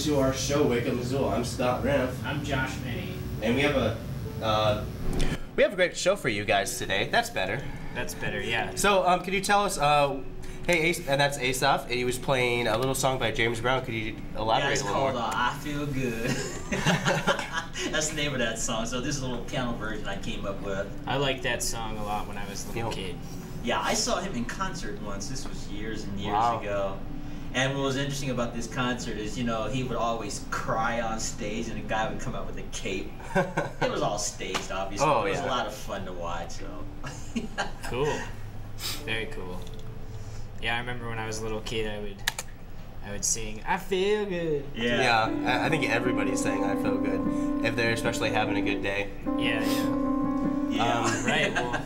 to our show, Wake Up Missoula. I'm Scott Ranf, I'm Josh Meny. and we have a uh, we have a great show for you guys today. That's better. That's better, yeah. So, um, could you tell us? Uh, hey, Ace, and that's Asaf, and he was playing a little song by James Brown. Could you Yeah, elaborate it's a little called more? uh, I Feel Good. That's the name of that song. So this is a little piano version I came up with. I liked that song a lot when I was a little Yo. kid. Yeah, I saw him in concert once. This was years and years Wow. ago. And what was interesting about this concert is, you know, he would always cry on stage, and a guy would come out with a cape. It was all staged, obviously. Oh, it was yeah. a lot of fun to watch. So. Cool. Very cool. Yeah, I remember when I was a little kid, I would, I would sing, "I feel good." Yeah. Yeah, I, I think everybody's saying I feel good if they're especially having a good day. Yeah, yeah. Yeah. Um, right, well-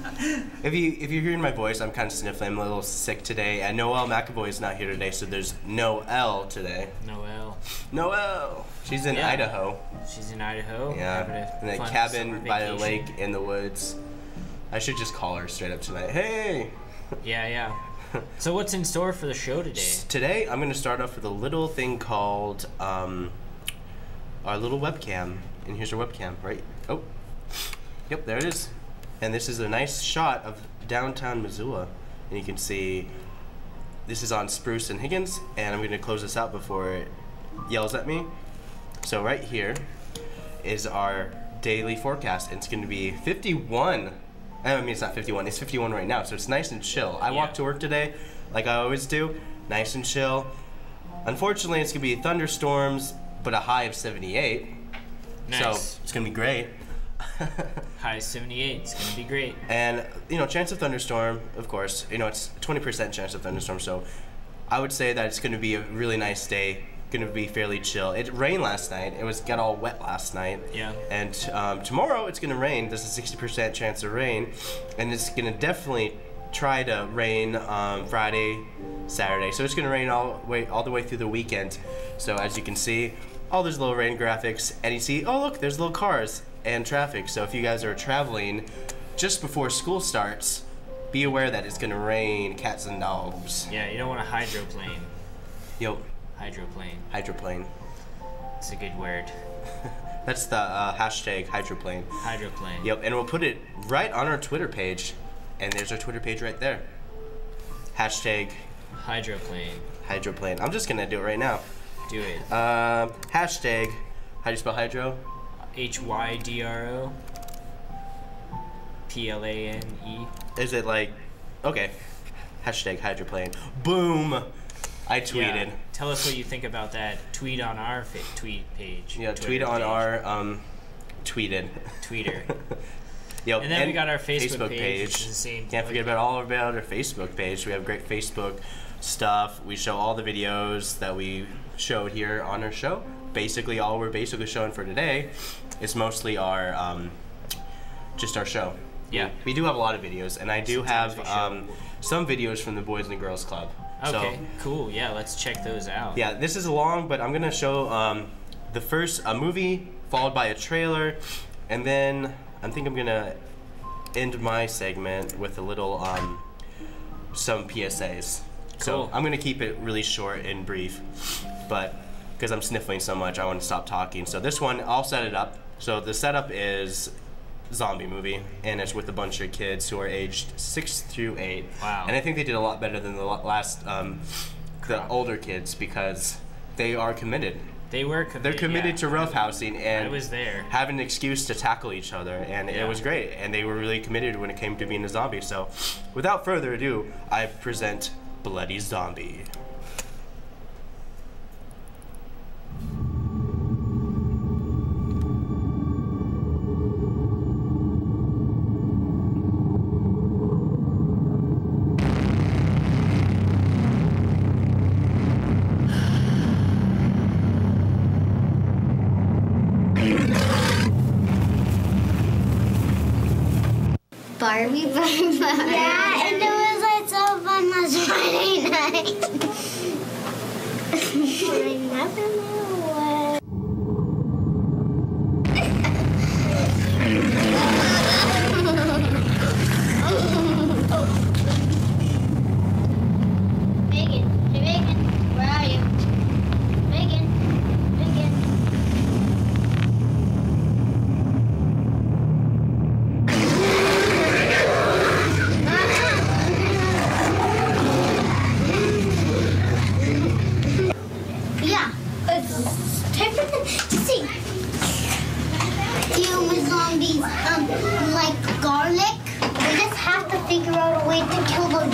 If you if you're hearing my voice, I'm kind of sniffling. I'm a little sick today, and Noelle McAvoy is not here today, so there's no L today. Noelle. Noelle, she's in Yeah. Idaho. She's in Idaho. Yeah, a in a cabin by the lake in the woods. I should just call her straight up tonight. Hey. Yeah, yeah. So what's in store for the show today? Today, I'm going to start off with a little thing called um, our little webcam. And here's our webcam, right? Oh, yep, there it is. And this is a nice shot of downtown Missoula. And you can see this is on Spruce and Higgins. And I'm going to close this out before it yells at me. So, right here is our daily forecast. It's going to be 51. I mean, it's not 51. It's 51 right now, so it's nice and chill. I Yeah. walked to work today, like I always do, nice and chill. Unfortunately, it's gonna be thunderstorms, but a high of 78. Nice. So it's gonna be great. High 78. It's gonna be great. and you know, chance of thunderstorm, of course. You know, it's 20% chance of thunderstorm. So I would say that it's gonna be a really nice day. Gonna be fairly chill. It rained last night. It was got all wet last night. Yeah. And um, tomorrow it's gonna rain. There's a 60% chance of rain, and it's gonna definitely try to rain um, Friday, Saturday. So it's gonna rain all way all the way through the weekend. So as you can see, all those little rain graphics, and you see, oh look, there's little cars and traffic. So if you guys are traveling just before school starts, be aware that it's gonna rain cats and dogs. Yeah, you don't want a hydroplane. Yo, Hydroplane. hydroplane. It's a good word. That's the uh, hashtag hydroplane. Hydroplane. Yep, and we'll put it right on our Twitter page. And there's our Twitter page right there. Hashtag Hydroplane. hydroplane. I'm just gonna do it right now. Do it. Um, hashtag, how do you spell hydro? H Y D R O. P L A N E. Is it like, okay, hashtag hydroplane. Boom! I tweeted. Yeah. Tell us what you think about that. Tweet on our tweet page. Yeah, Twitter tweet on page. our, um, tweeted. Tweeter. Yep, And then we got our Facebook page, is the same Can't forget about all about our Facebook page. We have great Facebook stuff. We show all the videos that we showed here on our show. Basically, all we're basically showing for today is mostly our um, just our show. Yeah. We do have a lot of videos, and I do Sometimes have um, some videos from the Boys and Girls Club. Okay, So, cool. Yeah, let's check those out. yeah, this is long, but I'm gonna show um, the first a movie followed by a trailer, and then I think I'm gonna end my segment with a little um, some PSAs. So I'm gonna keep it really short and brief, but because I'm sniffling so much, I want to stop talking. So this one, I'll set it up. So the setup is zombie movie, and it's with a bunch of kids who are aged six through eight. Wow. And I think they did a lot better than the last um, the older kids because they are committed. They were committed. They're committed yeah. to roughhousing and I was there. have an excuse to tackle each other, and Yeah. it was great. And they were really committed when it came to being a zombie. So, without further ado, I present Bloody Zombie. Barbie Barbie. Yeah, and it was like so fun last Friday night. I never see. Deal with zombies, um, like garlic. We just have to figure out a way to kill those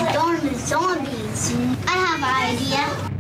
zombies. I have an idea.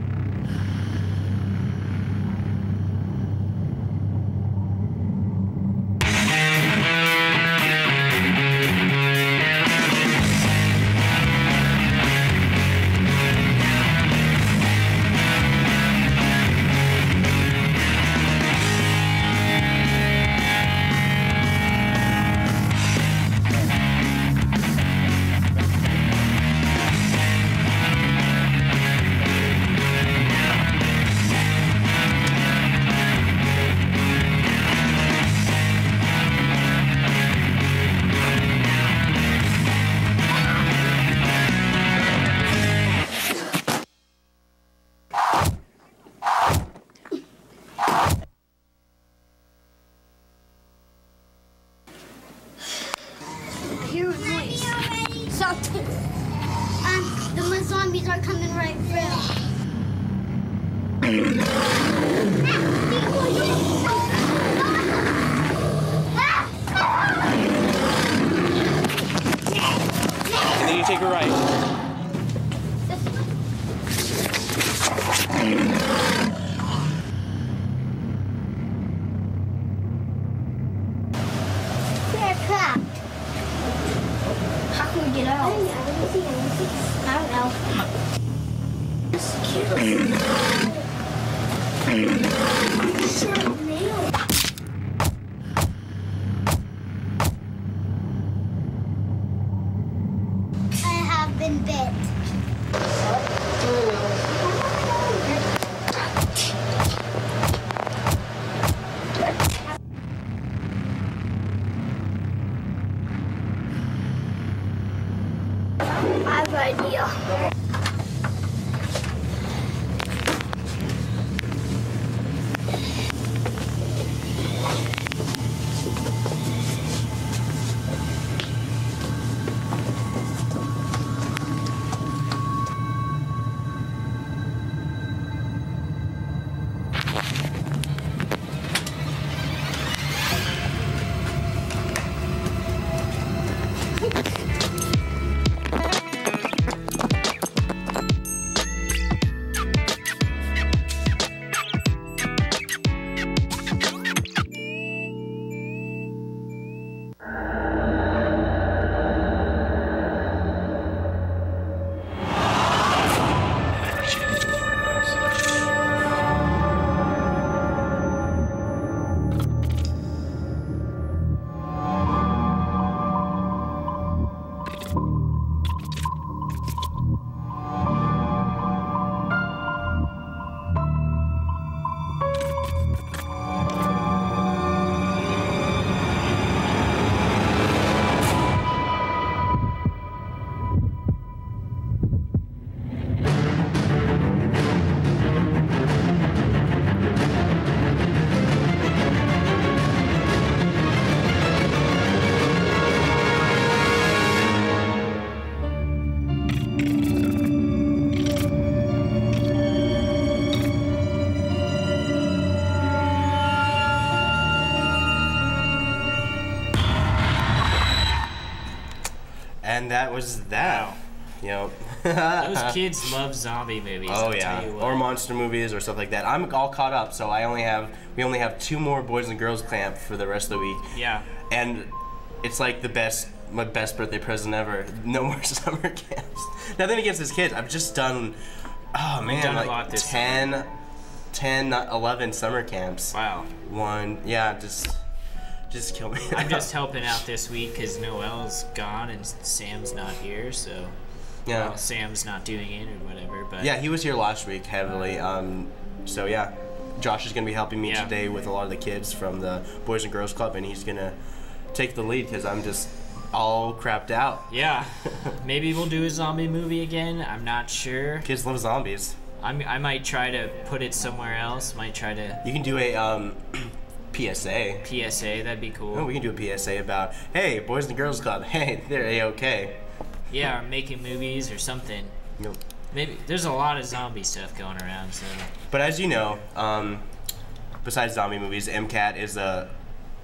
Have been And that was that. Yep. Those kids love zombie movies. Oh I'll yeah, tell you what. or monster movies or stuff like that. I'm all caught up, so I only have we only have two more boys and girls camp for the rest of the week, Yeah. and it's like the best my best birthday present ever. No more summer camps. Nothing against his kids. I've just done, oh man, done like lot this 10, 10, not 11 summer camps. Wow. One, yeah, just, just kill me. I'm just helping out this week because Noel's gone and Sam's not here, so yeah. well, Sam's not doing it or whatever. But Yeah, he was here last week heavily. Um, so yeah, Josh is gonna be helping me Yeah. today with a lot of the kids from the Boys and Girls Club, and he's gonna take the lead because I'm just all crapped out. yeah, maybe we'll do a zombie movie again. I'm not sure. Kids love zombies. I'm, I might try to put it somewhere else. Might try to You can do a um, PSA. PSA. That'd be cool. Oh, we can do a PSA about, hey, Boys and Girls Club, hey, they're a-okay. Yeah, or making movies or something. Nope. Maybe there's a lot of zombie stuff going around. So But as you know, um, besides zombie movies, MCAT is a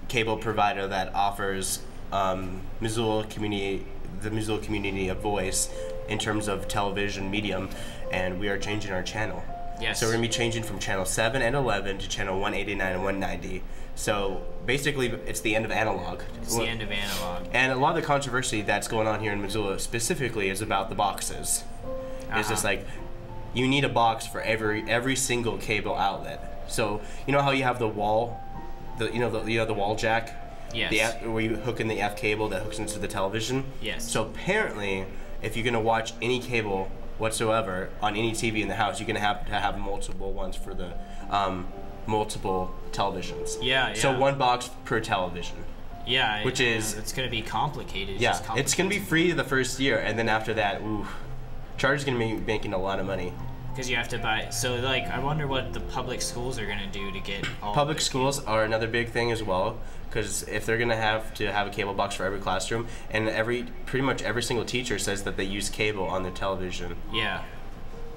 cable provider that offers um, Missoula community, the Missoula community a voice in terms of television medium, and we are changing our channel. Yes. So we're gonna be changing from channel seven and eleven to channel one eighty nine and one ninety. So basically, it's the end of analog. It's the end of analog. And a lot of the controversy that's going on here in Missoula specifically is about the boxes. It's just Uh-huh. like you need a box for every every single cable outlet. So you know how you have the wall, the you know the you know the wall jack. Yes. The F, where you hook in the F cable that hooks into the television. Yes. So apparently, if you're gonna watch any cable whatsoever on any TV in the house, you're gonna have to have multiple ones for the um, multiple televisions. Yeah, So one box per television. Yeah. Which I is- it's gonna be complicated. It's Yeah, just it's gonna be free the first year, and then after that, ooh, Charter's gonna be making a lot of money. because you have to buy. So like, I wonder what the public schools are gonna do to get all Public schools are another big thing as well, because if they're gonna have to have a cable box for every classroom, and every pretty much every single teacher says that they use cable on their television, Yeah.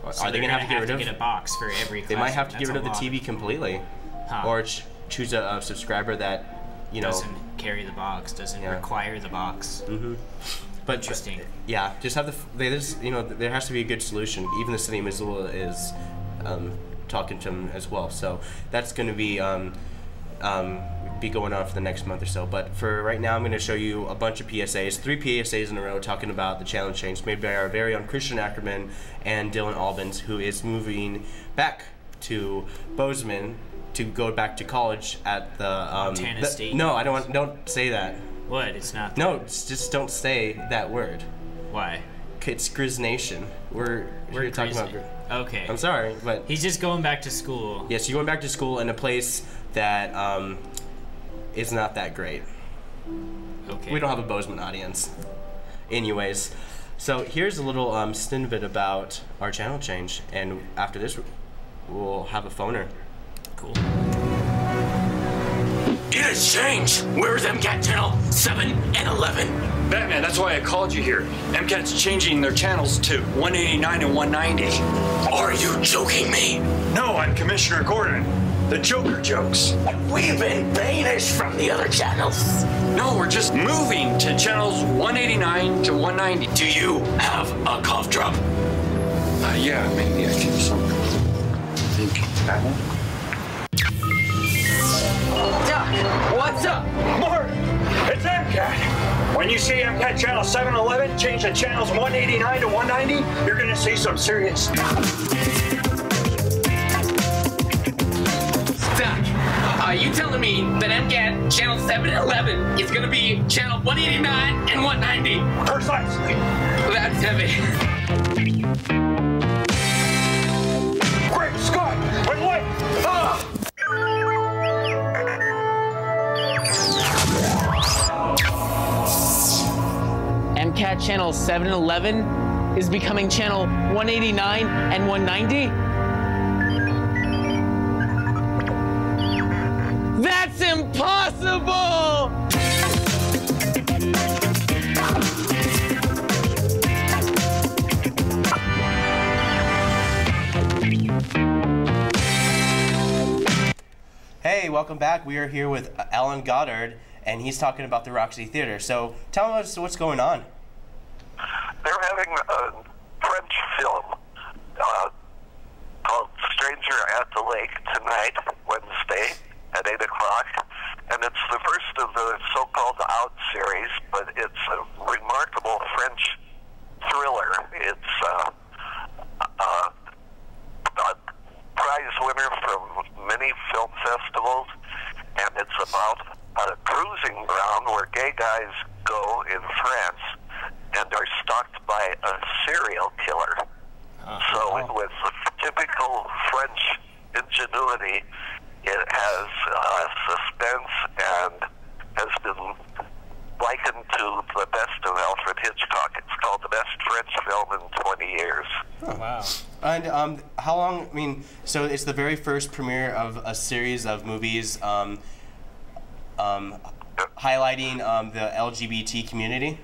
are they they're gonna have to get rid of? get a box for every. they might have to classroom. get rid of the That's lot. TV completely, Huh. or ch- choose a, a subscriber that, you know. doesn't carry the box. Doesn't Yeah. require the box. But Interesting. Yeah, just have the. f- There's you know there has to be a good solution. Even the city of Missoula is um, talking to them as well. So that's going to be um, um, be going on for the next month or so. But for right now, I'm going to show you a bunch of PSAs, three PSAs in a row, talking about the challenge change made by our very own Christian Ackerman and Dylan Albans, who is moving back to Bozeman to go back to college at the um, Montana the- State No, I don't want. Don't say that. What? It's not. No, it's just don't say that word. Why? It's Grizz Nation. We're We're talking about. Okay. I'm sorry, but He's just going back to school. yes, you're going back to school in a place that um, is not that great. Okay. We don't have a Bozeman audience. Anyways, so here's a little um, snippet about our channel change, and after this, we'll have a phoner. Cool. It has changed. Where's MCAT channel 7 and 11? Batman, that's why I called you here. MCAT's changing their channels to 189 and 190. Are you joking me? No, I'm Commissioner Gordon. The Joker jokes. We've been banished from the other channels. No, we're just moving to channels 189 to 190. Do you have a cough drop? Uh, yeah, maybe I can some. Think that one? MCAT. When you channel 711 change to channels 189 to 190, you're gonna see some serious stuff. Doc, are uh, you telling me that MCAT channel 711 is gonna be channel 189 and 190? Precisely. That's heavy. MCAT channel 711 is becoming channel 189 and 190? That's impossible! Hey, welcome back. We are here with Alan Goddard, and he's talking about the Roxy Theater. So tell us what's going on. They're having a French film uh, called Stranger at the Lake tonight, Wednesday at 8 o'clock. And it's the first of the so-called Out series, but it's a remarkable French thriller. It's uh, uh, a prize winner from many film festivals, and it's about a cruising ground where gay guys go in France and are by a serial killer. so, with typical French ingenuity, it has uh, suspense and has been likened to the best of Alfred Hitchcock. It's called the best French film in 20 years. Wow. And um, how long? I mean, so it's the very first premiere of a series of movies um, um, highlighting um, the LGBT community.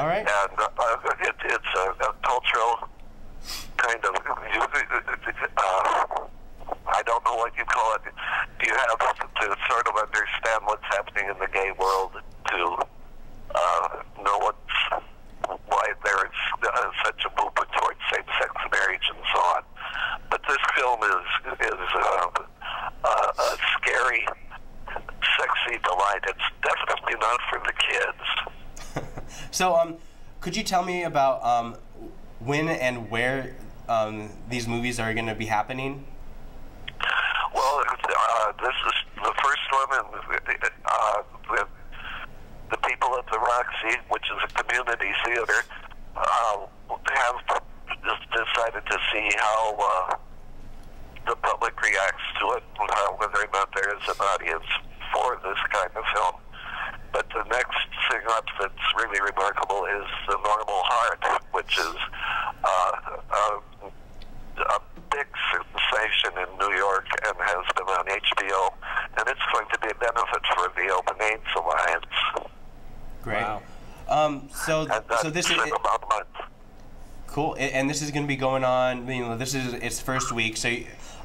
All right. and uh, it, it's a, a cultural kind of. Uh, I don't know what you call it. You have to sort of understand what's happening in the gay world It's definitely not for the kids. So, um, could you tell me about um, when and where um, these movies are going to be happening? Well, uh, this is the first one, and uh, with the people at the Roxy, which is a community theater, uh, have just decided to see how uh, the public reacts to it, and how, whether or not there is an audience for this kind of film. But the next thing up that's really remarkable is The Normal Heart, which is uh, a, a big sensation in New York and has been on HBO, and it's going to be a benefit for the Open AIDS Alliance. Great. Um, so, And that's so this is in about a month. cool, and this is going to be going on. You know, this is its first week, so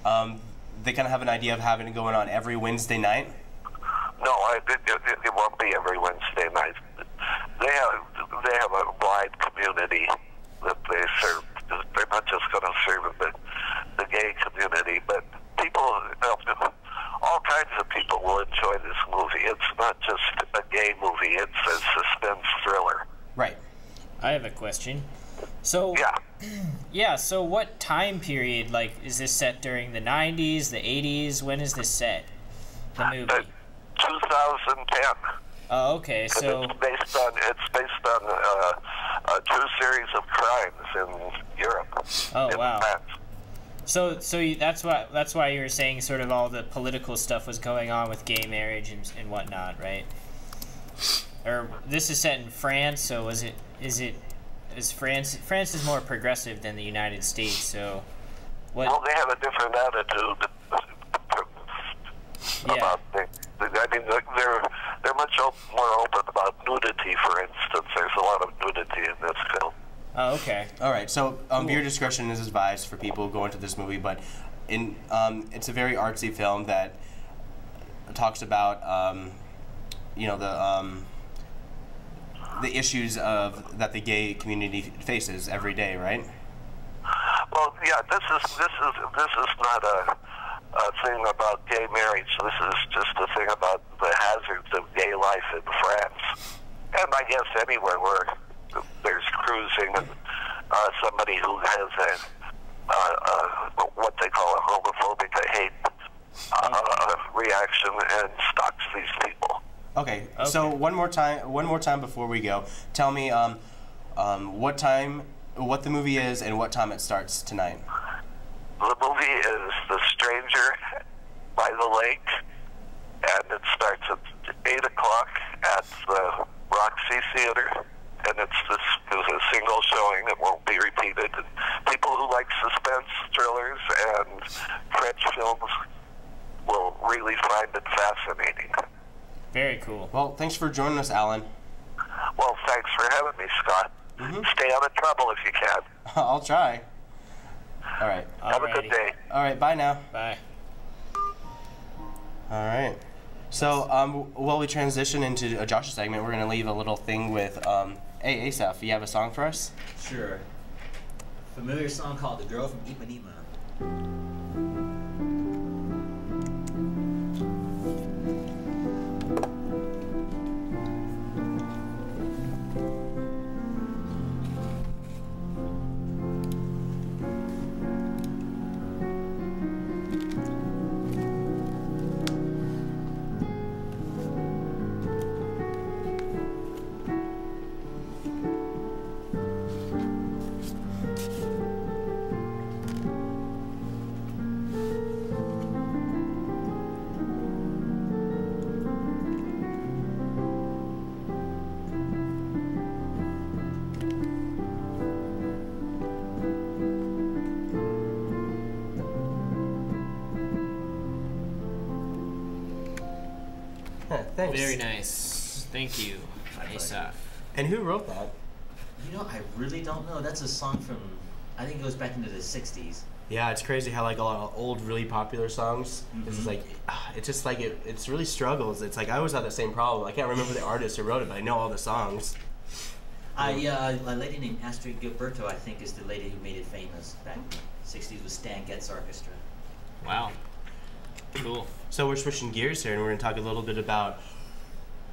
um, they kind of have an idea of having it going on every Wednesday night. No, I, it, it, it won't be every Wednesday night. They have they have a wide community that they serve. They're not just going to serve the the gay community, but people, all kinds of people will enjoy this movie. It's not just a gay movie; it's a suspense thriller. Right. I have a question. So Yeah. yeah, so what time period like is this set during the 90s, the 80s? When is this set? The movie. Uh, 2010. Oh, okay. So it's based on it's based on uh, a true series of crimes in Europe. Oh, in wow. France. so so you, that's why that's why you were saying sort of all the political stuff was going on with gay marriage and, and whatnot, right? Or this is set in France, so is it is it is France France is more progressive than the United States, so what Well, they have a different attitude yeah. about things. I mean, they're they're, they're much op- more open about nudity, for instance. There's a lot of nudity in this film. Oh, okay. All right. So, um, your discretion is advised for people going to this movie, but in um, it's a very artsy film that talks about um, you know the um, the issues of that the gay community faces every day, right? Well, yeah, this is this is this is not a, a thing about gay marriage. This is just a thing about the hazards of gay life in France, and I guess anywhere where there's cruising and uh, somebody who has a uh, uh, what they call a homophobic hate uh, reaction and stalks these people. Okay. So one more time, one more time before we go, tell me um, um, what time, what the movie is, and what time it starts tonight. The movie is The Stranger by the Lake, and it starts at 8 o'clock at the Roxy Theater. And it's this is a single showing that won't be repeated. And people who like suspense thrillers and French films will really find it fascinating. Very cool. Well, thanks for joining us, Alan. Well, thanks for having me, Scott. Mm-hmm. Stay out of trouble if you can. I'll try. All right. Have a good day. All right. Bye now. Bye. All right. So, um, while we transition into a Joshua segment, we're gonna leave a little thing with, um, hey, Asaph, you have a song for us? Sure. Familiar song called "The Girl from Ipanema." Thanks. Very nice. Thank you, Asaph. And who wrote that? You know, I really don't know. That's a song from, I think it goes back into the '60s. Yeah, it's crazy how like a lot of old, really popular songs. It's just Mhm. like, ah, it's just like it. It's really struggles. It's like I always have the same problem. I can't remember the artist who wrote it, but I know all the songs. I Uh, yeah, a lady named Astrud Gilberto, I think, is the lady who made it famous back in the '60s with Stan Getz Orchestra. Wow. Cool. So we're switching gears here, and we're gonna talk a little bit about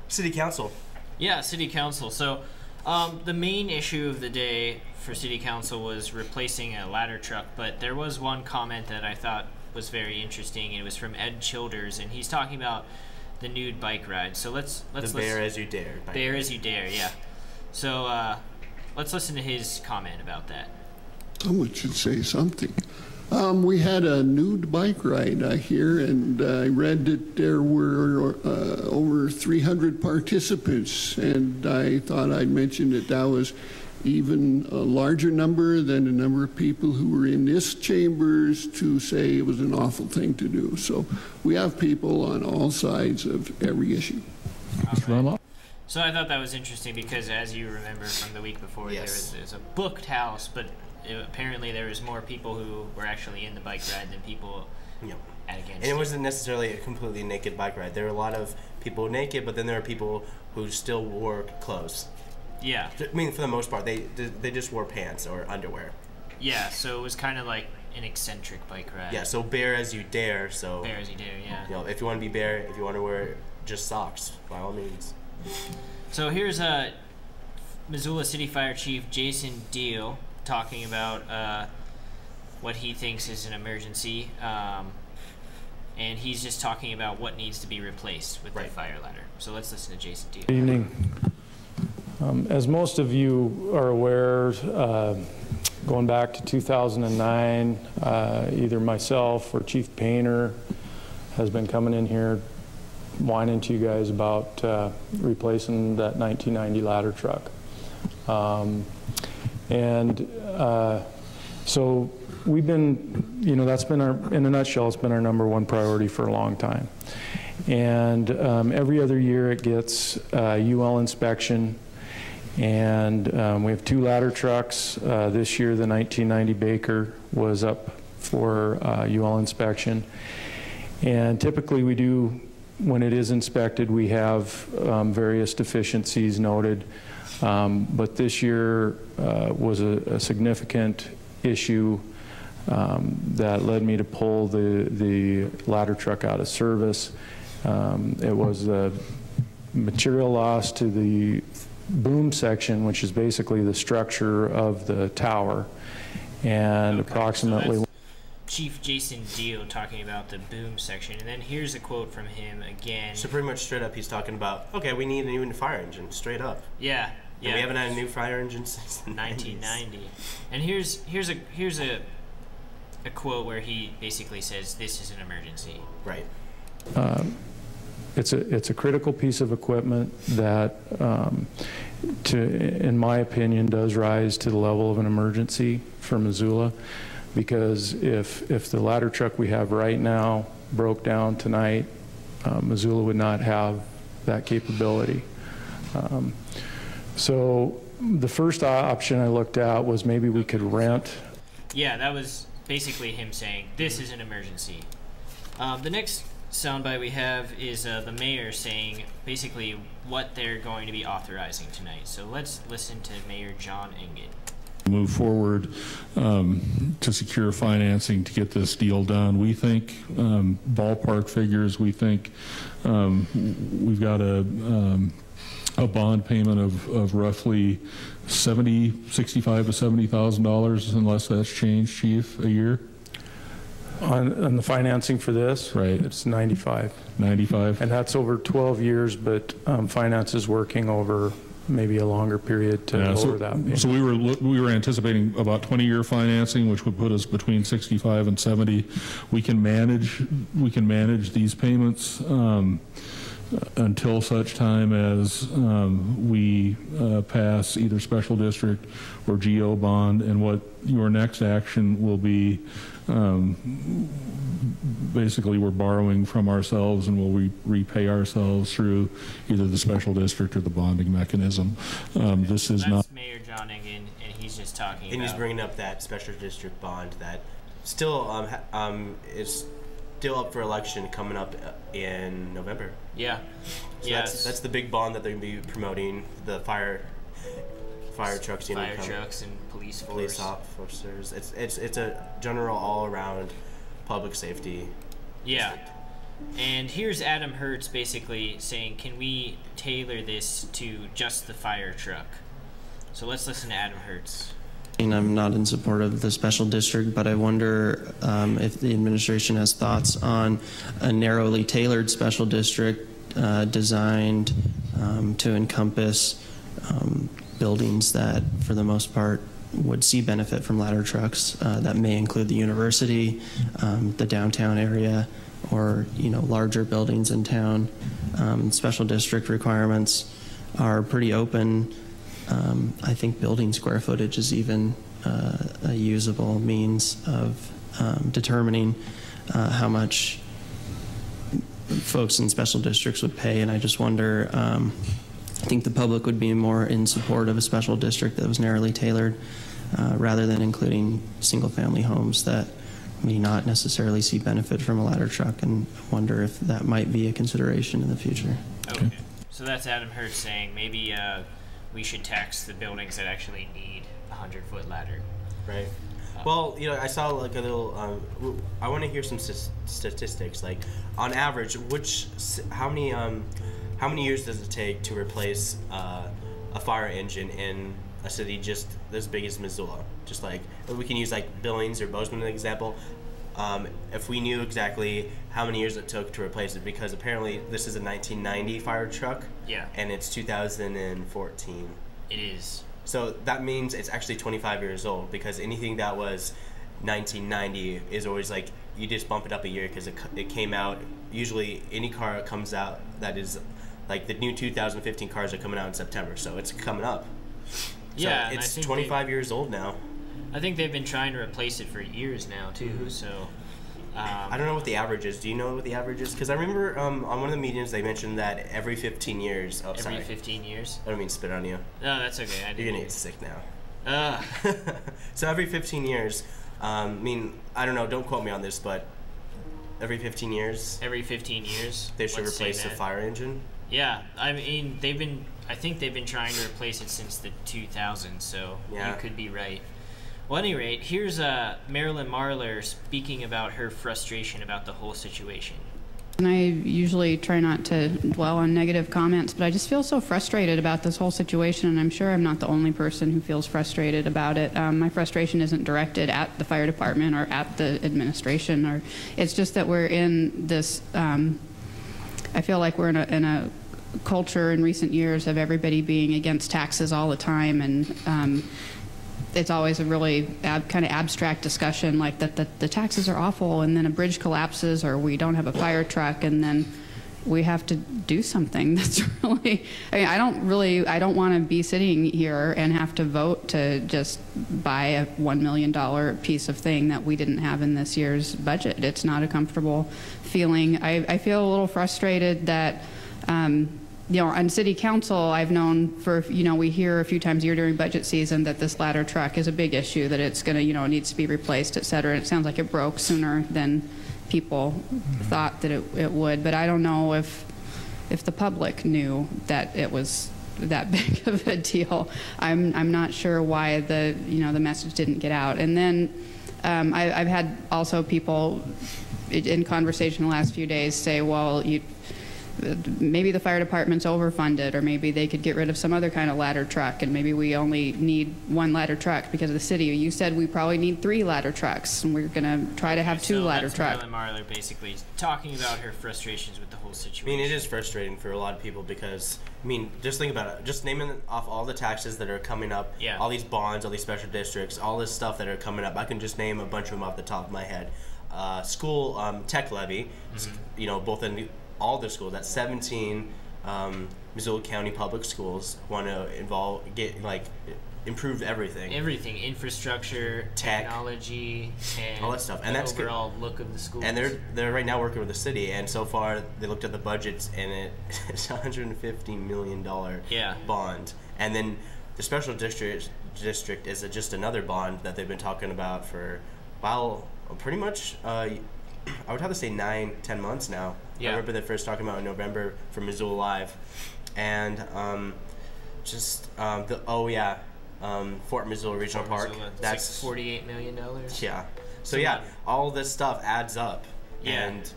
City council. Yeah, city council. So, um, the main issue of the day for city council was replacing a ladder truck, but there was one comment that I thought was very interesting. It was from Ed Childers, and he's talking about the nude bike ride. So let's let's the bear listen- as you dare. Bear ride. as you dare, yeah. So uh, let's listen to his comment about that. Someone should say something. Um, we had a nude bike ride uh, here, and uh, I read that there were uh, over 300 participants, and I thought I'd mention that that was even a larger number than the number of people who were in this chambers to say it was an awful thing to do. So we have people on all sides of every issue. So I thought that was interesting because, as you remember from the week before, there, was, there was a booked house, but uh, apparently there was more people who were actually in the bike ride than people Yep. at against. And it wasn't necessarily a completely naked bike ride. There were a lot of people naked, but then there were people who still wore clothes. Yeah, I mean, for the most part, they they just wore pants or underwear. yeah. So it was kind of like an eccentric bike ride. Yeah, so bear as you dare. So Bear as you dare, yeah. you know, if you want to be bear, if you want to wear just socks, by all means. So here's uh, Missoula City Fire Chief Jason Diehl talking about uh, what he thinks is an emergency, um, and he's just talking about what needs to be replaced with the fire ladder. So let's listen to Jason Diehl. Good evening. Um, As most of you are aware, uh, going back to 2009, uh, either myself or Chief Painter has been coming in here whining to you guys about uh, replacing that 1990 ladder truck. Um, And uh, so we've been, you know, that's been our, in a nutshell, it's been our number one priority for a long time. And um, every other year it gets uh, UL inspection. And um, we have two ladder trucks. Uh, This year, the 1990 Baker was up for uh, UL inspection. And typically, we do, when it is inspected, we have um, various deficiencies noted. Um, But this year uh, was a a significant issue um, that led me to pull the, the ladder truck out of service. Um, It was a material loss to the boom section, which is basically the structure of the tower, and approximately. that's Chief Jason Diehl talking about the boom section, and then here's a quote from him again. So pretty much straight up, he's talking about okay, we need a new fire engine. Straight up. Yeah, And yeah. we haven't had a new fire engine since the 90s. 1990. And here's here's a here's a a quote where he basically says this is an emergency. Right. Um, It's a, it's a critical piece of equipment that, um, to, in my opinion, does rise to the level of an emergency for Missoula. Because if, if the ladder truck we have right now broke down tonight, uh, Missoula would not have that capability. Um, So the first option I looked at was maybe we could rent Yeah, that was basically him saying this is an emergency. Um, the next soundbite we have is uh, the mayor saying basically what they're going to be authorizing tonight. So let's listen to Mayor John Engen. move forward um, to secure financing to get this deal done. We think um, ballpark figures, we think um, we've got a, um, a bond payment of, of roughly 70, 65 to $70,000 unless that's changed, Chief, a year? On, on the financing for this? Right. It's 95. 95? And that's over 12 years, but um, finance is working over maybe a longer period to Yeah, so- that. payment. So we were, we were anticipating about 20-year financing, which would put us between 65 and 70. We can manage, we can manage these payments um, until such time as um, we uh, pass either special district or GO bond, and what your next action will be, um, basically, we're borrowing from ourselves and we'll re- repay ourselves through either the special district or the bonding mechanism. Um, This is That's not, Mayor John Engen, and he's just talking And he's bringing up that special district bond that still um, ha- um, is still up for election coming up uh, in November. Yeah. So Yes. that's, that's the big bond that they're going to be promoting. The fire fire trucks, you fire come- trucks and police force. police officers. It's it's it's a general all around public safety. Yeah. And here's Adam Hertz basically saying, can we tailor this to just the fire truck. So let's listen to Adam Hertz. I'm not in support of the special district, but I wonder um, if the administration has thoughts on a narrowly tailored special district uh, designed um, to encompass um, buildings that, for the most part, would see benefit from ladder trucks. Uh, that may include the university, um, the downtown area, or you know larger buildings in town. Um, special district requirements are pretty open. Um, I think building square footage is even uh, a usable means of um, determining uh, how much folks in special districts would pay, and I just wonder. Um, I think the public would be more in support of a special district that was narrowly tailored uh, rather than including single family homes that may not necessarily see benefit from a ladder truck and wonder if that might be a consideration in the future. Okay. So that's Adam Hertz saying maybe uh, we should tax the buildings that actually need a hundred foot ladder. Right. Well, you know, I saw like a little. Um, I want to hear some st- statistics. Like, on average, which, how many, um, how many years does it take to replace uh, a fire engine in a city just as big as Missoula? Just like we can use like Billings or Bozeman as an example. Um, if we knew exactly how many years it took to replace it, because apparently this is a 1990 fire truck. Yeah. And it's 2014. It is. So that means it's actually 25 years old because anything that was 1990 is always like you just bump it up a year because it, it came out. Usually, any car comes out that is like the new 2015 cars are coming out in September, so it's coming up. So Yeah, it's think 25 years old now. I think they've been trying to replace it for years now too. So. Um, I don't know what the average is. Do you know what the average is? Because I remember um, on one of the meetings they mentioned that every 15 years. Oh, Every sorry. 15 years. I don't mean spit on you. No, that's okay. I You're gonna get sick now. Ugh. so every 15 years, um, I mean, I don't know, don't quote me on this, but every 15 years, Every 15 years. they should replace the fire engine. Yeah, I mean they've been. I think they've been trying to replace it since the 2000s. So Yeah. you could be right. Well, any rate, here's uh, Marilyn Marler speaking about her frustration about the whole situation. And I usually try not to dwell on negative comments, but I just feel so frustrated about this whole situation, and I'm sure I'm not the only person who feels frustrated about it. Um, my frustration isn't directed at the fire department or at the administration, or it's just that we're in this. Um, I feel like we're in a, in a culture in recent years of everybody being against taxes all the time, and um, it's always a really ab- kind of abstract discussion like that the, the taxes are awful and then a bridge collapses or we don't have a fire truck and then we have to do something. That's really i mean i don't really i don't want to be sitting here and have to vote to just buy a one million dollar piece of thing that we didn't have in this year's budget. It's not a comfortable feeling. I, I feel a little frustrated that um, you know, on city council, I've known for, you know, we hear a few times a year during budget season that this ladder truck is a big issue, that it's going to, you know, needs to be replaced, et cetera. And it sounds like it broke sooner than people thought that it, it would. But I don't know if, if the public knew that it was that big of a deal. I'm, I'm not sure why the, you know, the message didn't get out. And then um, I, I've had also people in conversation the last few days say, well, you, maybe the fire department's overfunded, or maybe they could get rid of some other kind of ladder truck, and maybe we only need one ladder truck because of the city. You said we probably need three ladder trucks, and we're going to try to have two so ladder trucks. Marilyn Marler basically talking about her frustrations with the whole situation. I mean, it is frustrating for a lot of people because, I mean, just think about it. Just naming off all the taxes that are coming up, Yeah. all these bonds, all these special districts, all this stuff that are coming up. I can just name a bunch of them off the top of my head. Uh, school um, tech levy, s- you know, both in the, all the schools. That's 17 um, Missoula County public schools want to involve, get like, improve everything. Everything, infrastructure, Tech. technology, and All that stuff. And the that's good. overall look of the school. And they're they're right now working with the city, and so far they looked at the budgets, and it, it's a 150 million dollar Yeah. bond, and then the special district district is just another bond that they've been talking about for well, pretty much. Uh, I would have to say nine, ten months now. Yeah. I remember the first talking about in November for Missoula Live, and um, just um, the oh yeah, um, Fort Missoula Regional Park. Missoula, That's like forty-eight million dollars. yeah. So yeah, all this stuff adds up. Yeah. And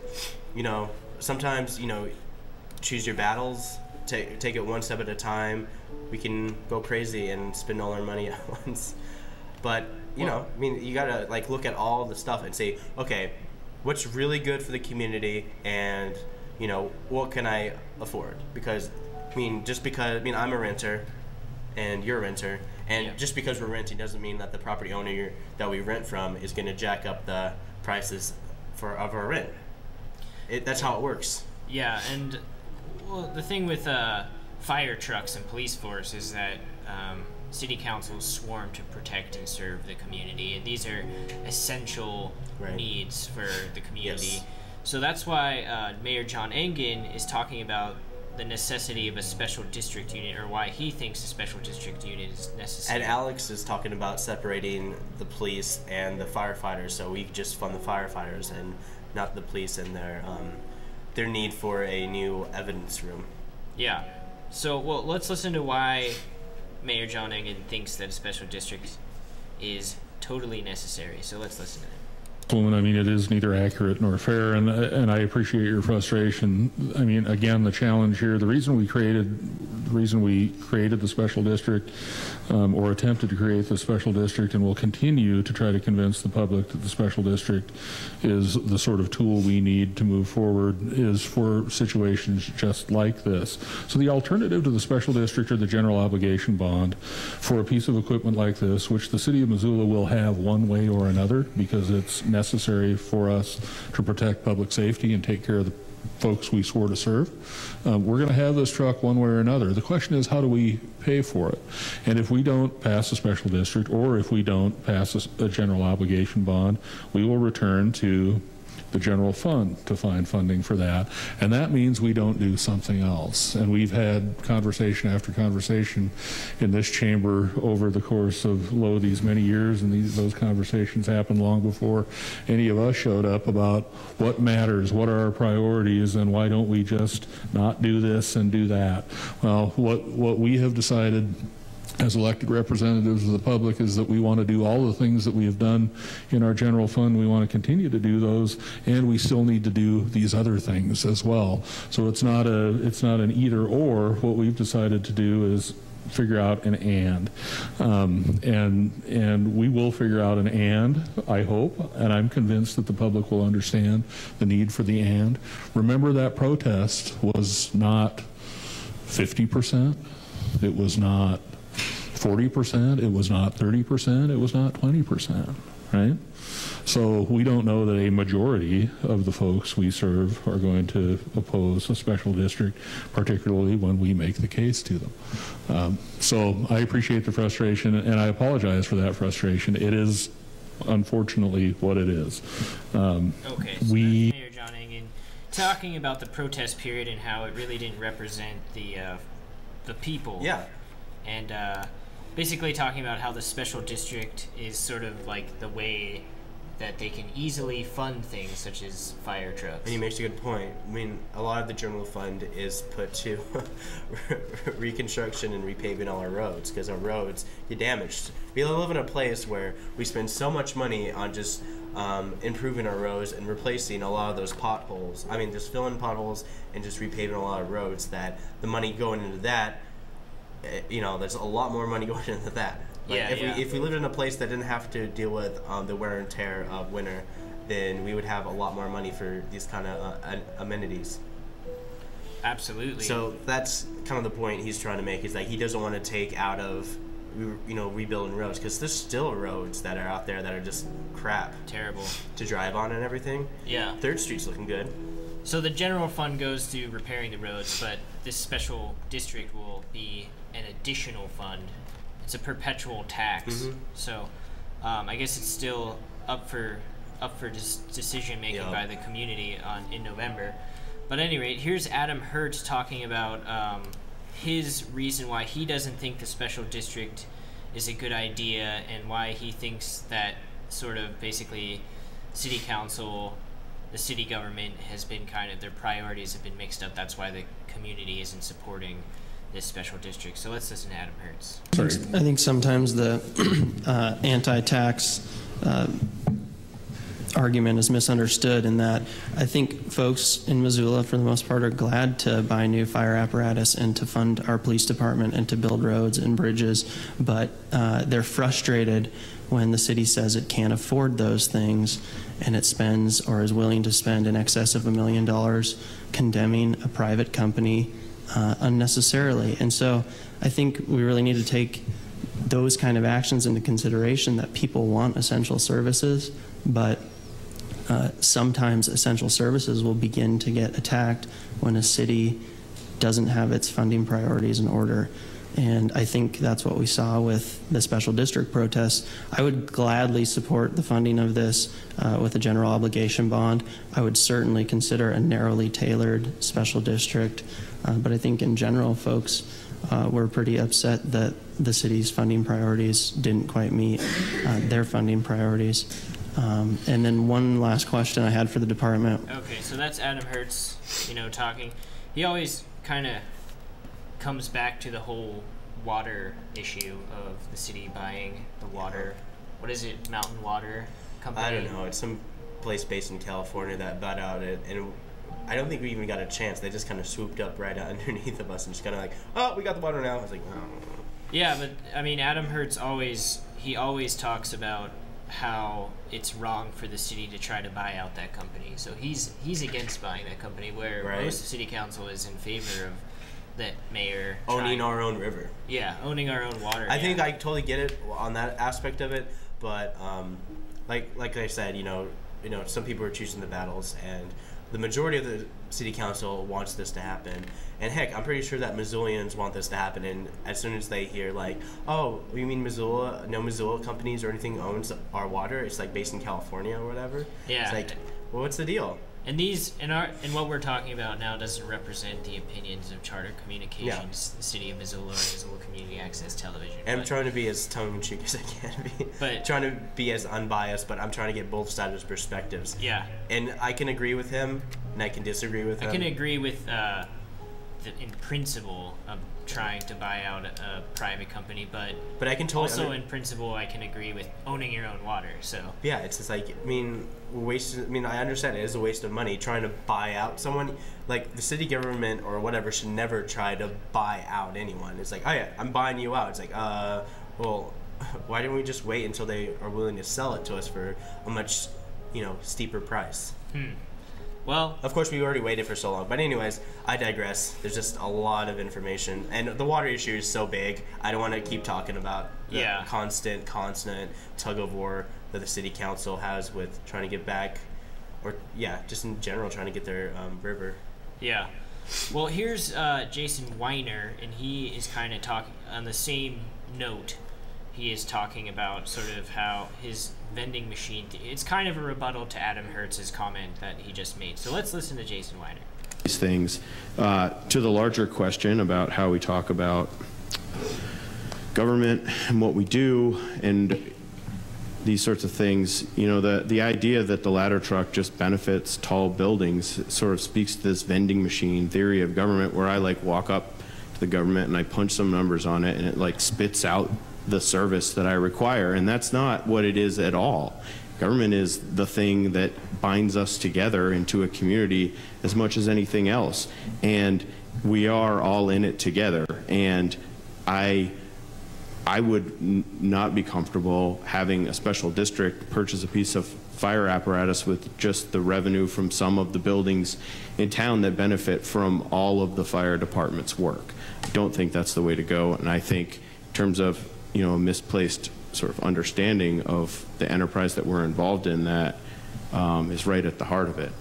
you know, sometimes, you know, choose your battles. take take it one step at a time. We can go crazy and spend all our money at once. But you know, I mean, you gotta like look at all the stuff and say, okay, what's really good for the community, and you know, what can I afford? Because I mean, just because I mean, I'm a renter, and you're a renter, and just because we're renting doesn't mean that the property owner that we rent from is going to jack up the prices for of our rent. It, that's how it works. Yeah, and well, the thing with uh, fire trucks and police force is that um, city councils sworn to protect and serve the community, and these are essential needs for the community. Yes. So that's why uh, Mayor John Engen is talking about the necessity of a special district unit, or why he thinks a special district unit is necessary. And Alex is talking about separating the police and the firefighters, so we just fund the firefighters and not the police and their um, their need for a new evidence room. Yeah. So, well, let's listen to why Mayor John Engen thinks that a special district is totally necessary. So let's listen to it. I mean, it is neither accurate nor fair, and and I appreciate your frustration. I mean, again, the challenge here, the reason we created, the reason we created the special district, um, or attempted to create the special district, and will continue to try to convince the public that the special district is the sort of tool we need to move forward, is for situations just like this. So the alternative to the special district or the general obligation bond for a piece of equipment like this, which the city of Missoula will have one way or another, because it's necessary for us to protect public safety and take care of the folks we swore to serve. Um, we're going to have this truck one way or another. The question is, how do we pay for it? And if we don't pass a special district, or if we don't pass a, a general obligation bond, we will return to the general fund to find funding for that. And that means we don't do something else. And we've had conversation after conversation in this chamber over the course of lo these many years, and these, those conversations happened long before any of us showed up about what matters, what are our priorities, and why don't we just not do this and do that. Well, what what we have decided as elected representatives of the public is that we want to do all the things that we have done in our general fund. We want to continue to do those, and we still need to do these other things as well. So it's not a it's not an either or. What we've decided to do is figure out an and um, and and we will figure out an and I hope and I'm convinced that the public will understand the need for the and remember that protest was not 50% it was not 40%, it was not 30%, it was not 20%, right? So we don't know that a majority of the folks we serve are going to oppose a special district, particularly when we make the case to them. Um, so I appreciate the frustration, and I apologize for that frustration. It is unfortunately what it is. Um, Okay, so we Mayor John Engen talking about the protest period and how it really didn't represent the uh, the people. Yeah. And uh, basically talking about how the special district is sort of like the way that they can easily fund things such as fire trucks. And he makes a good point. I mean, a lot of the general fund is put to reconstruction and repaving all our roads because our roads get damaged. We live in a place where we spend so much money on just um, improving our roads and replacing a lot of those potholes. I mean, just filling potholes and just repaving a lot of roads. That the money going into that, you know, there's a lot more money going into that. Like, Yeah, if yeah. we if we lived in a place that didn't have to deal with um, the wear and tear of winter, then we would have a lot more money for these kind of uh, amenities. Absolutely. So that's kind of the point he's trying to make is that he doesn't want to take out of you know rebuilding roads because there's still roads that are out there that are just crap, terrible to drive on and everything. Yeah. Third Street's looking good. So the general fund goes to repairing the roads, but this special district will be an additional fund. It's a perpetual tax. Mhm. So um, I guess it's still up for up for dis- decision making Yeah. by the community on in November. But at any rate, here's Adam Hertz talking about um, his reason why he doesn't think the special district is a good idea and why he thinks that sort of basically city council the city government has been kind of their priorities have been mixed up. That's why the community isn't supporting this special district. So let's listen to Adam Hertz. I think sometimes the uh, anti-tax uh, argument is misunderstood in that I think folks in Missoula, for the most part, are glad to buy new fire apparatus and to fund our police department and to build roads and bridges, but uh, they're frustrated when the city says it can't afford those things and it spends or is willing to spend in excess of a million dollars condemning a private company uh, unnecessarily. And so I think we really need to take those kind of actions into consideration that people want essential services, but uh, sometimes essential services will begin to get attacked when a city doesn't have its funding priorities in order. And I think that's what we saw with the special district protests. I would gladly support the funding of this uh, with a general obligation bond. I would certainly consider a narrowly tailored special district. Uh, but I think in general, folks uh, were pretty upset that the city's funding priorities didn't quite meet uh, their funding priorities. Um, and then one last question I had for the department. Okay, so that's Adam Hertz, you know, talking. He always kind of comes back to the whole water issue of the city buying the water. What is it, Mountain Water Company? I don't know. It's some place based in California that bought out it, and I don't think we even got a chance. They just kind of swooped up right underneath of us and just kind of like, oh, we got the water now. I was like, oh. Yeah, but I mean, Adam Hertz always he always talks about how it's wrong for the city to try to buy out that company. So he's he's against buying that company, where Right. most city council is in favor of that mayor owning trying- our own river. Yeah, owning our own water. I yeah. think I totally get it on that aspect of it, but um, like like I said, you know, you know, some people are choosing the battles, and the majority of the city council wants this to happen. And heck, I'm pretty sure that Missoulians want this to happen. And as soon as they hear like, oh, you mean Missoula? No Missoula companies or anything owns our water. It's like based in California or whatever. Yeah. It's like, well, what's the deal? And these and our and what we're talking about now doesn't represent the opinions of Charter Communications, the City of Missoula, or Missoula Community Access Television. And I'm trying to be as tongue in cheek as I can be. But- trying to be as unbiased, but I'm trying to get both sides of perspectives. Yeah. And I can agree with him, and I can disagree with I him. I can agree with uh, the, in principle of trying to buy out a, a private company, but But I can totally also under- in principle I can agree with owning your own water. So Yeah, it's just like I mean, waste. I mean, I understand it is a waste of money trying to buy out someone. Like the city government or whatever should never try to buy out anyone. It's like, oh yeah, I'm buying you out. It's like, uh, well, why didn't we just wait until they are willing to sell it to us for a much, you know, steeper price? Hmm. Well, of course we already waited for so long. But anyways, I digress. There's just a lot of information, and the water issue is so big. I don't want to keep talking about the Yeah. constant, constant tug of war that the city council has with trying to get back, or yeah, just in general trying to get their um, river. Yeah. Well, here's uh, Jason Wiener, and he is kind of talking on the same note. He is talking about sort of how his vending machine. it's kind of a rebuttal to Adam Hertz's comment that he just made. So let's listen to Jason Wiener. these things. Uh, to the larger question about how we talk about government and what we do and these sorts of things, you know, the, the idea that the ladder truck just benefits tall buildings sort of speaks to this vending machine theory of government where I like walk up to the government and I punch some numbers on it and it like spits out the service that I require. And that's not what it is at all. Government is the thing that binds us together into a community as much as anything else. And we are all in it together. And I I would not be comfortable having a special district purchase a piece of fire apparatus with just the revenue from some of the buildings in town that benefit from all of the fire department's work. I don't think that's the way to go, and I think in terms of you know a misplaced sort of understanding of the enterprise that we're involved in, that um, is right at the heart of it.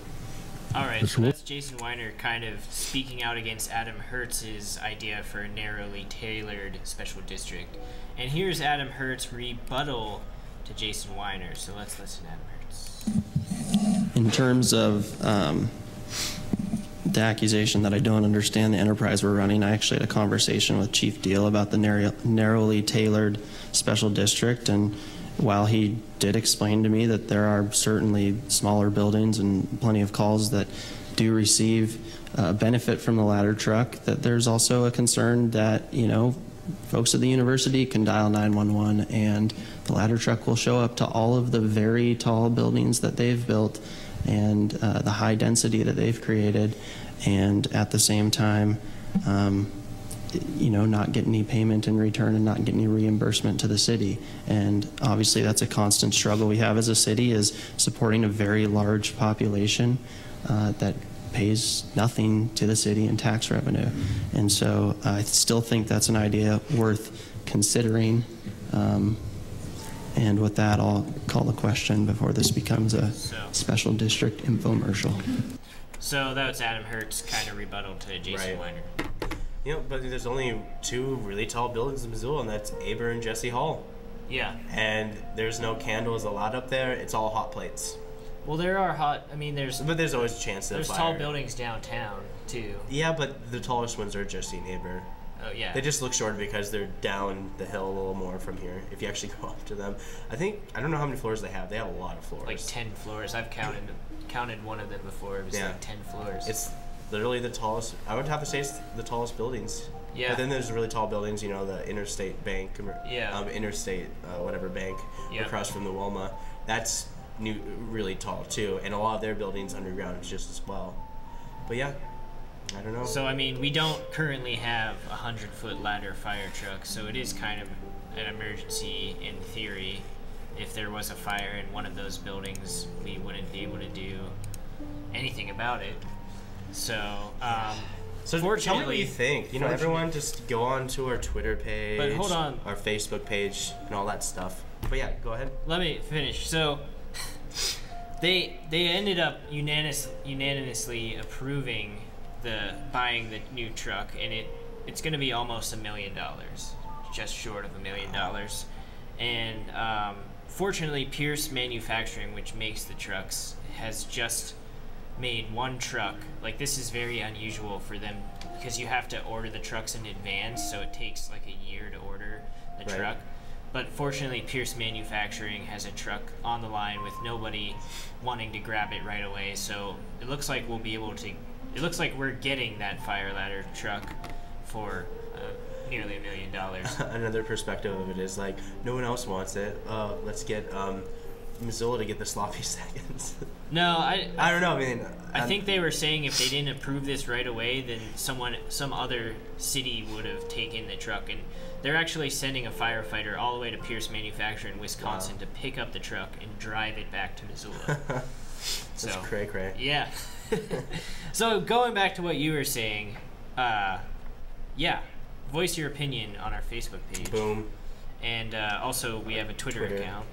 All right, so that's Jason Wiener kind of speaking out against Adam Hertz's idea for a narrowly tailored special district. And here's Adam Hertz rebuttal to Jason Wiener. So let's listen to Adam Hertz. In terms of um, the accusation that I don't understand the enterprise we're running, I actually had a conversation with Chief Diehl about the narrow, narrowly tailored special district, and while he did explain to me that there are certainly smaller buildings and plenty of calls that do receive uh, benefit from the ladder truck, that there's also a concern that you know folks at the university can dial 911 and the ladder truck will show up to all of the very tall buildings that they've built and uh, the high density that they've created and at the same time um, you know not get any payment in return and not get any reimbursement to the city and obviously that's a constant struggle we have as a city is supporting a very large population uh, that pays nothing to the city in tax revenue. And so I still think that's an idea worth considering. Um, and with that, I'll call the question before this becomes a special district infomercial. So that was Adam Hertz kind of rebuttal to Jason Wiener. You know, but there's only two really tall buildings in Missoula, and that's Aber and Jesse Hall. Yeah. And there's no candles allowed up there. It's all hot plates. Well, there are hot. I mean, there's. But there's always a chance of There's fire. tall buildings downtown too. Yeah, but the tallest ones are Jesse and Aber. Oh yeah. They just look short because they're down the hill a little more from here. If you actually go up to them, I think I don't know how many floors they have. They have a lot of floors. Like ten floors. I've counted counted one of them before. It was Yeah. like ten floors. It's literally the tallest. I would have to say it's the tallest buildings. Yeah. But then there's really tall buildings. You know, the Interstate Bank. Yeah. Um, Interstate, uh, whatever bank Yep. across from the Wilma. That's new, really tall too, and a lot of their buildings underground is just as well. But yeah, I don't know. So I mean, we don't currently have a hundred foot ladder fire truck, so it is kind of an emergency in theory. If there was a fire in one of those buildings, we wouldn't be able to do anything about it. So, um, So tell me what you think. You know, everyone just go on to our Twitter page, But hold on. our Facebook page, and all that stuff. But yeah, go ahead. Let me finish. So they they ended up unanimous, unanimously approving the buying the new truck, and it it's going to be almost a million dollars, just short of a million dollars. And um, fortunately, Pierce Manufacturing, which makes the trucks, has just made one truck. Like this is very unusual for them because you have to order the trucks in advance, so it takes like a year to order the Right. truck. But fortunately, Pierce Manufacturing has a truck on the line with nobody wanting to grab it right away. So it looks like we'll be able to. It looks like we're getting that fire ladder truck for uh, nearly a million dollars. Another perspective of it is like no one else wants it. Uh, let's get um, Missoula to get the sloppy seconds. No, I. I don't know. I mean, I I'm- think they were saying if they didn't approve this right away, then someone, some other city would have taken the truck, and they're actually sending a firefighter all the way to Pierce Manufacturing in Wisconsin to pick up the truck and drive it back to Missoula. so That's cray cray. Yeah. so going back to what you were saying, uh, yeah, voice your opinion on our Facebook page. Boom. And uh, also, we have a Twitter, Twitter. account.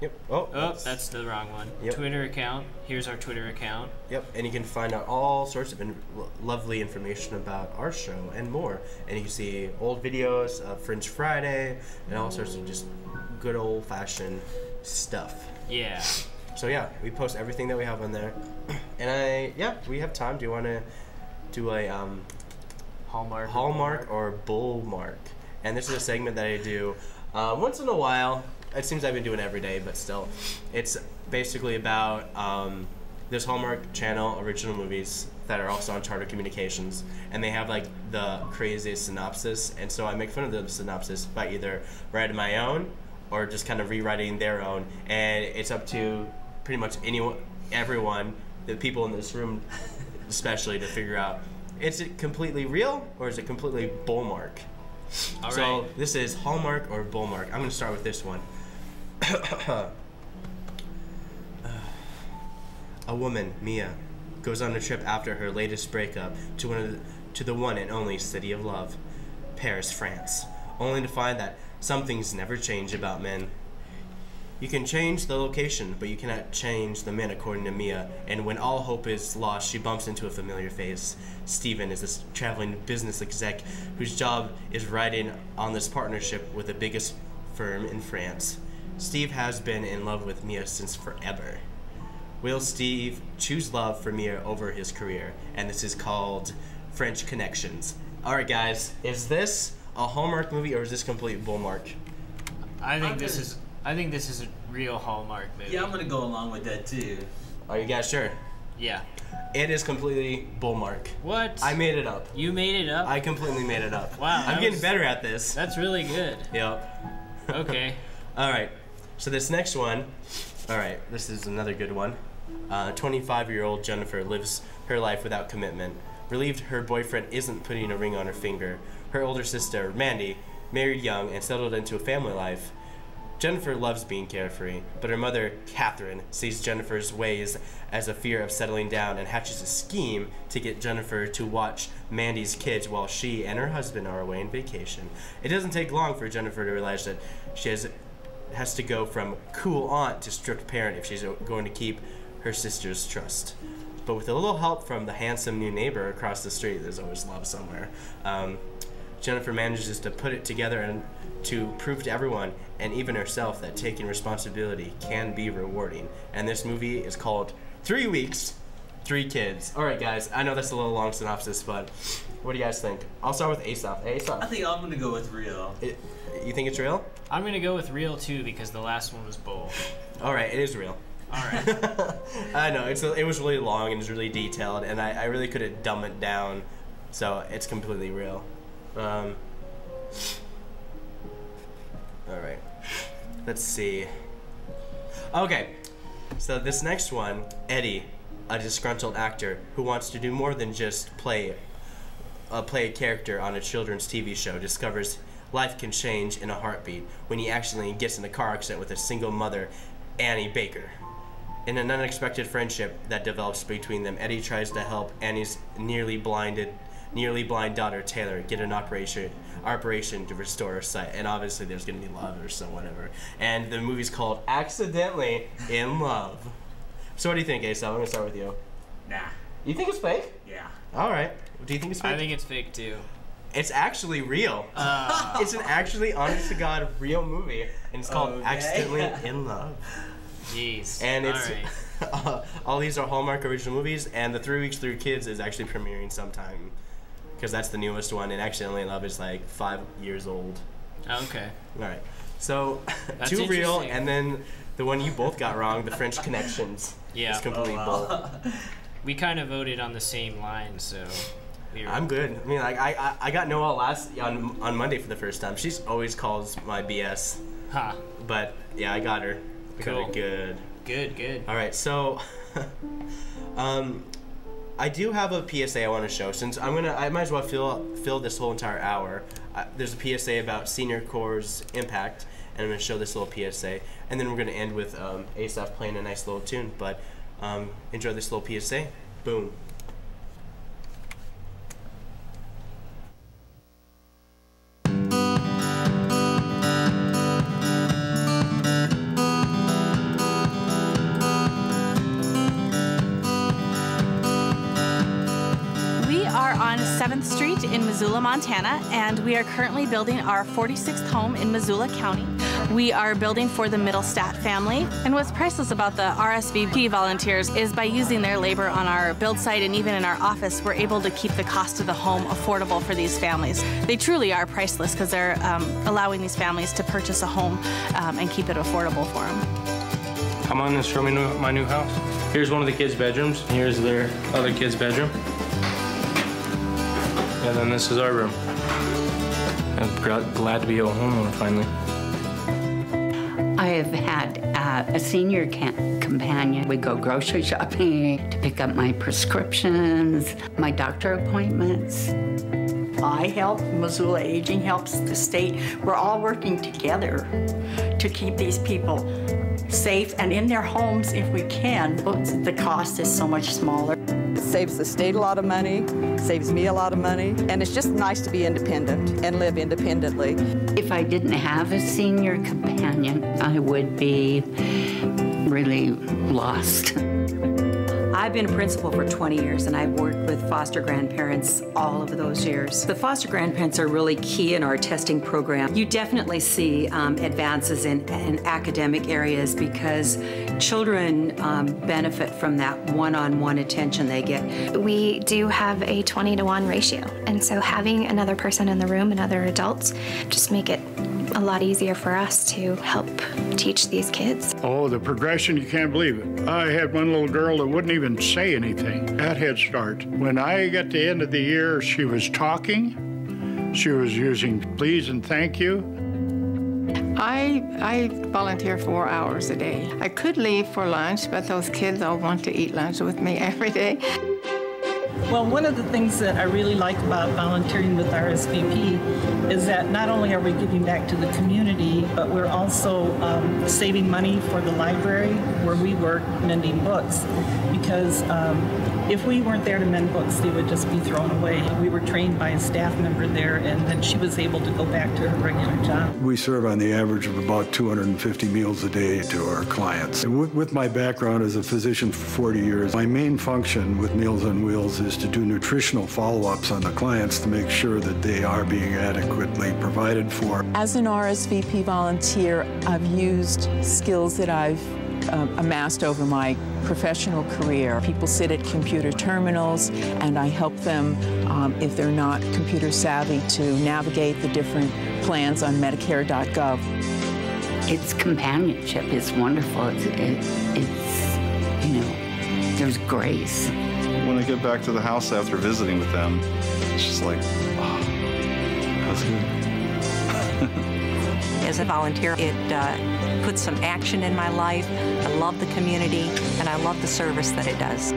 Yep. Oh, Oh, that's the wrong one. Yep. Twitter account. Here's our Twitter account. Yep, and you can find out all sorts of in- lovely information about our show and more. And you can see old videos of Fringe Friday and all sorts of just good old fashioned stuff. Yeah. So yeah, we post everything that we have on there. And I yeah, we have time. Do you want to do a um, Hallmark? Hallmark or Bull Mark? And this is a segment that I do uh, once in a while. It seems I've been doing it every day, but still, it's basically about um, this Hallmark Channel original movies that are also on Charter Communications, and they have like the craziest synopsis. And so I make fun of the synopsis by either writing my own or just kind of rewriting their own. And it's up to pretty much anyone, everyone, the people in this room, especially, to figure out is it completely real or is it completely bullmark? All so right. this is Hallmark or Bullmark. I'm going to start with this one. A woman, Mia, goes on a trip after her latest breakup to one of the, to the one and only city of love, Paris, France, only to find that some things never change about men. You can change the location, but you cannot change the men, according to Mia. And when all hope is lost, she bumps into a familiar face. Steven is this traveling business exec whose job is riding on this partnership with the biggest firm in France. Steve has been in love with Mia since forever. Will Steve choose love for Mia over his career? And this is called French Connections. All right, guys, is this a Hallmark movie or is this complete bullmark? I think I'm this gonna- is. I think this is a real Hallmark movie. Yeah, I'm gonna go along with that too. Are you guys sure? Yeah. It is completely bullmark. What? I made it up. You made it up? I completely made it up. Wow, I'm that getting was- better at this. That's really good. Yep. Okay. All right. So this next one, all right, this is another good one. Uh, 25-year-old Jennifer lives her life without commitment. Relieved her boyfriend isn't putting a ring on her finger. Her older sister, Mandy, married young and settled into a family life. Jennifer loves being carefree, but her mother, Catherine, sees Jennifer's ways as a fear of settling down and hatches a scheme to get Jennifer to watch Mandy's kids while she and her husband are away on vacation. It doesn't take long for Jennifer to realize that she has has to go from cool aunt to strict parent if she's going to keep her sister's trust. But with a little help from the handsome new neighbor across the street, there's always love somewhere. Um, Jennifer manages to put it together and to prove to everyone and even herself that taking responsibility can be rewarding. And this movie is called Three Weeks, Three Kids. All right, guys. I know that's a little long synopsis, but what do you guys think? I'll start with Asaph. Hey, I think I'm gonna go with real. It, you think it's real? I'm gonna go with real too because the last one was bull. All right, it is real. All right. I know it's it was really long and it's really detailed, and I, I really couldn't dumb it down, so it's completely real. Um, all right, let's see. Okay, so this next one, Eddie, a disgruntled actor who wants to do more than just play uh, play a character on a children's TV show, discovers life can change in a heartbeat when he accidentally gets in a car accident with a single mother, Annie Baker. In an unexpected friendship that develops between them, Eddie tries to help Annie's nearly blinded, nearly blind daughter Taylor get an operation, operation to restore her sight. And obviously, there's gonna be love or so whatever. And the movie's called Accidentally in Love. So what do you think, Asa? I'm gonna start with you. Nah. You think it's fake? Yeah. All right. Do you think it's fake? I think it's fake too. It's actually real. Uh. it's an actually, honest to God, real movie, and it's called Okay. Accidentally in Love. Jeez. And it's All uh, all these are Hallmark original movies, and the Three Weeks Three Kids is actually premiering sometime because that's the newest one, and Accidentally in Love is like five years old. Okay. All right, so That's two real, and then the one you both got wrong, the French Connections. Yeah. is completely bull. We kind of voted on the same line, so. We I'm good. I mean, like I, I, I got Noelle last on on Monday for the first time. She's always calls my BS. Ha. But yeah, I got her. I got Cool. her good. Good, good. All right, so um, I do have a PSA I want to show. Since I'm gonna, I might as well fill fill this whole entire hour. Uh, there's a PSA about Senior Corps' impact, and I'm gonna show this little PSA, and then we're gonna end with um, Asaph playing a nice little tune. But um, enjoy this little PSA. Boom. 7th Street in Missoula, Montana, and we are currently building our 46th home in Missoula County. We are building for the Middlestat family, and what's priceless about the RSVP volunteers is by using their labor on our build site and even in our office, we're able to keep the cost of the home affordable for these families. They truly are priceless because they're um, allowing these families to purchase a home um, and keep it affordable for them. Come on and show me my new house. Here's one of the kids' bedrooms. Here's their other kid's bedroom. And then this is our room. I'm glad to be a homeowner finally. I have had uh, a senior ca- companion. We go grocery shopping to pick up my prescriptions, my doctor appointments. I help, Missoula Aging helps the state. We're all working together to keep these people safe and in their homes if we can. But the cost is so much smaller. It saves the state a lot of money, saves me a lot of money, and it's just nice to be independent and live independently. If I didn't have a senior companion, I would be really lost. I've been a principal for 20 years and I've worked with foster grandparents all of those years. The foster grandparents are really key in our testing program. You definitely see um, advances in, in academic areas because children um, benefit from that one-on-one attention they get. We do have a 20 to 1 ratio, and so having another person in the room and other adults just make it a lot easier for us to help teach these kids. Oh, the progression, you can't believe it. I had one little girl that wouldn't even even say anything at Head Start. When I got to the end of the year, she was talking. She was using please and thank you. I, I volunteer four hours a day. I could leave for lunch, but those kids all want to eat lunch with me every day. Well, one of the things that I really like about volunteering with RSVP is that not only are we giving back to the community, but we're also um, saving money for the library where we work mending books. Because um, if we weren't there to mend books, they would just be thrown away. We were trained by a staff member there, and then she was able to go back to her regular job. We serve on the average of about 250 meals a day to our clients. With, with my background as a physician for 40 years, my main function with Meals on Wheels is to do nutritional follow-ups on the clients to make sure that they are being adequately provided for. As an RSVP volunteer, I've used skills that I've um, amassed over my professional career. People sit at computer terminals, and I help them, um, if they're not computer savvy, to navigate the different plans on Medicare.gov. Its companionship is wonderful. It's, it, it's, you know, there's grace. When I get back to the house after visiting with them, it's just like, oh, that's good. As a volunteer, it uh, puts some action in my life. I love the community, and I love the service that it does.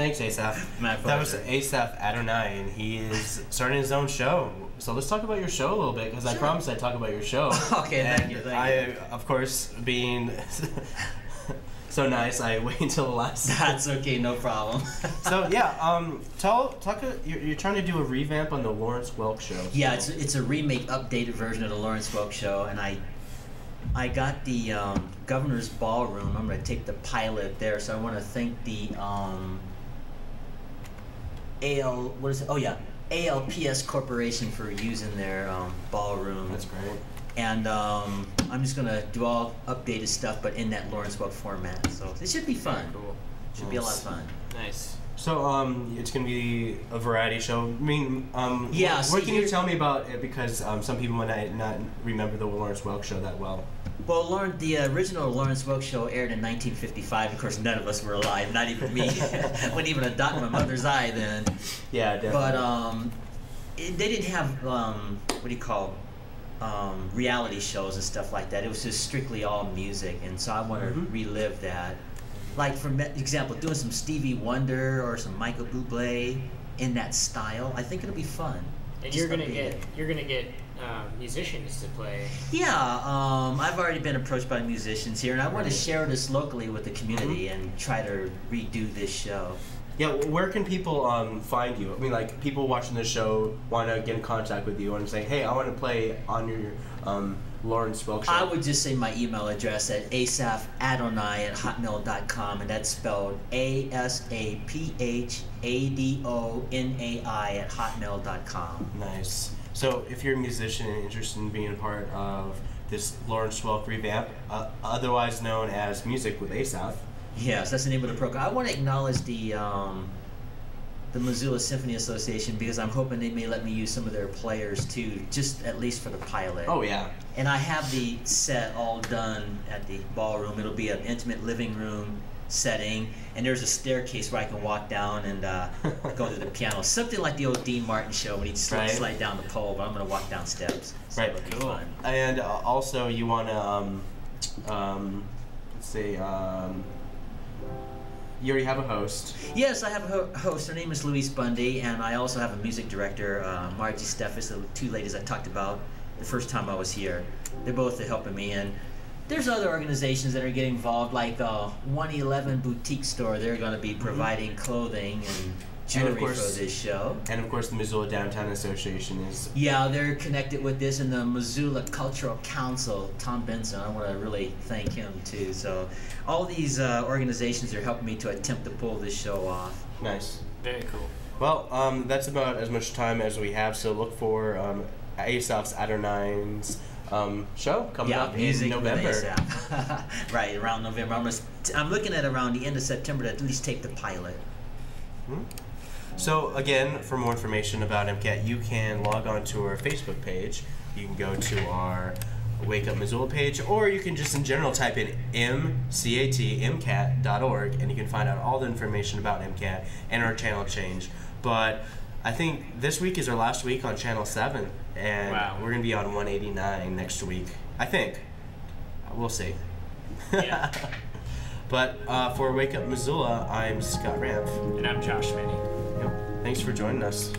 Thanks. My That was Asaph Adonai, and he is starting his own show. So let's talk about your show a little bit, because I promised I'd talk about your show. Okay, thank you, thank I, you. of course, being so nice, I wait until the last. That's okay, no problem. so yeah, um, tell talk. A, you're, you're trying to do a revamp on the Lawrence Welk show. Yeah, it's it's a remake, updated version of the Lawrence Welk Show, and I I got the um, governor's ballroom. I'm gonna take the pilot there, so I want to thank the um, AL. What is it? Oh yeah, ALPS Corporation for using their um, ballroom. That's great. And um, I'm just gonna do all updated stuff, but in that Lawrence Welk format. So it should be fun. Cool. Should be a lot of fun. Nice. So um, it's gonna be a variety show. I mean, um, Yeah, What, see, what can you tell me about it? Because um, some people might not remember the Lawrence Welk show that well. Well, Lauren, the original Lawrence Welk show aired in 1955. Of course, none of us were alive, not even me. I Wasn't even a dot in my mother's eye then. Yeah, definitely. But um, it, they didn't have um, what do you call um, reality shows and stuff like that. It was just strictly all music, and so I want to Mm-hmm. relive that. Like for example, doing some Stevie Wonder or some Michael Bublé in that style. I think it'll be fun. And Just you're gonna get it. you're gonna get um, musicians to play. Yeah, um, I've already been approached by musicians here, and I want to share this locally with the community and try to redo this show. Yeah, where can people um, find you? I mean, like people watching the show want to get in contact with you and say, "Hey, I want to play on your um, Lawrence Welk Show? I would just say my email address at asaph.adonai at hotmail.com, and that's spelled A S A P H A D O N A I at hotmail.com. Nice. So, if you're a musician and interested in being a part of this Lawrence Welk revamp, uh, otherwise known as Music with Asaph, Yes, that's the name of the program. I want to acknowledge the um, the Missoula Symphony Association because I'm hoping they may let me use some of their players too, just at least for the pilot. Oh, yeah. And I have the set all done at the ballroom. It'll be an intimate living room setting, and there's a staircase where I can walk down and uh, go to the piano. Something like the old Dean Martin show when he'd slide, Right. slide down the pole, but I'm going to walk down steps. So right? it'll fun. And uh, also, you want to, um, um, let's see, um, you already have a host. Yes, I have a ho- host. Her name is Louise Bundy, and I also have a music director, uh, Margie Steffes, the two ladies I talked about the first time I was here. They're both helping me, and there's other organizations that are getting involved, like uh, 111 Boutique Store. They're going to be providing clothing and jewelry and of course, for this show. And of course, the Missoula Downtown Association is Yeah, they're connected with this, and the Missoula Cultural Council, Tom Benson. I want to really thank him too. So, all these uh, organizations are helping me to attempt to pull this show off. nice. Very cool. Well, um, that's about as much time as we have, so look for um, Asaph's Adonai's um, show coming yeah, up in November. Right around November. I'm, st- I'm looking at around the end of September to at least take the pilot. So again, for more information about MCAT, you can log on to our Facebook page. You can go to our Wake Up Missoula page, or you can just in general type in mcat.mcat.org, and you can find out all the information about MCAT and our channel change. But I think this week is our last week on Channel Seven, and Wow. we're gonna be on 189 next week. I think. We'll see. but uh, for Wake Up Missoula, I'm Scott Ranf. And I'm Josh Meny. Yep. Thanks for joining us.